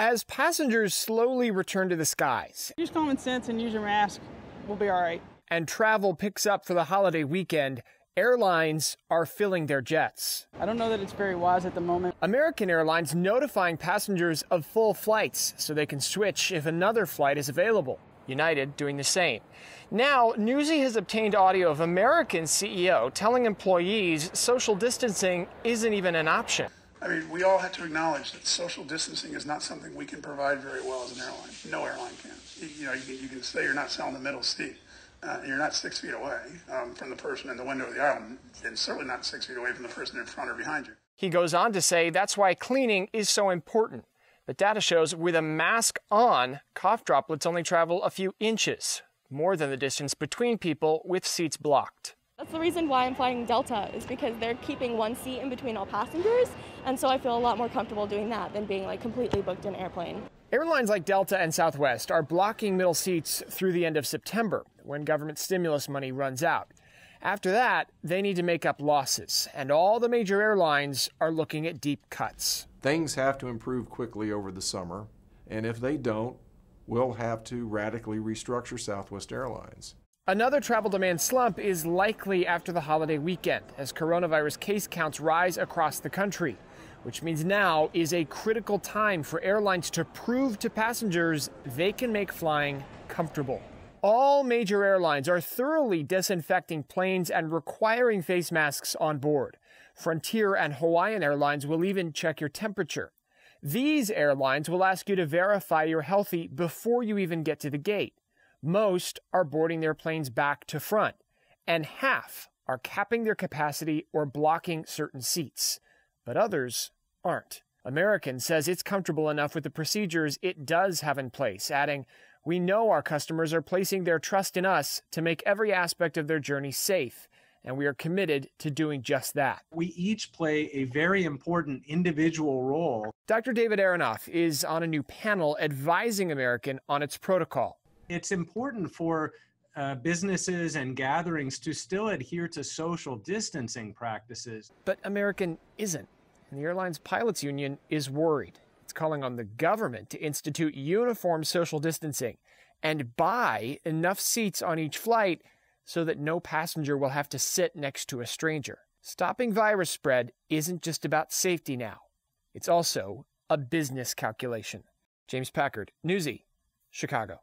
As passengers slowly return to the skies, use common sense and use your mask. We'll be all right. And travel picks up for the holiday weekend. Airlines are filling their jets. I don't know that it's very wise at the moment. American Airlines notifying passengers of full flights so they can switch if another flight is available. United doing the same. Now, Newsy has obtained audio of American CEO telling employees social distancing isn't even an option. I mean, we all have to acknowledge that social distancing is not something we can provide very well as an airline. No airline can. You, you know, you can, you can say you're not selling the middle seat. Uh, you're not six feet away um, from the person in the window of the aisle, and certainly not six feet away from the person in front or behind you. He goes on to say that's why cleaning is so important. But data shows with a mask on, cough droplets only travel a few inches, more than the distance between people with seats blocked. That's the reason why I'm flying Delta is because they're keeping one seat in between all passengers, and so I feel a lot more comfortable doing that than being like completely booked in an airplane. Airlines like Delta and Southwest are blocking middle seats through the end of September when government stimulus money runs out. After that, they need to make up losses, and all the major airlines are looking at deep cuts. Things have to improve quickly over the summer, and if they don't, we'll have to radically restructure Southwest Airlines. Another travel demand slump is likely after the holiday weekend as coronavirus case counts rise across the country, which means now is a critical time for airlines to prove to passengers they can make flying comfortable. All major airlines are thoroughly disinfecting planes and requiring face masks on board. Frontier and Hawaiian Airlines will even check your temperature. These airlines will ask you to verify you're healthy before you even get to the gate. Most are boarding their planes back to front, and half are capping their capacity or blocking certain seats, but others aren't. American says it's comfortable enough with the procedures it does have in place, adding, We know our customers are placing their trust in us to make every aspect of their journey safe, and we are committed to doing just that. We each play a very important individual role. Dr. David Aronoff is on a new panel advising American on its protocol. It's important for uh, businesses and gatherings to still adhere to social distancing practices. But American isn't, and the airline's pilots union is worried. It's calling on the government to institute uniform social distancing and buy enough seats on each flight so that no passenger will have to sit next to a stranger. Stopping virus spread isn't just about safety now, it's also a business calculation. James Packard, Newsy, Chicago.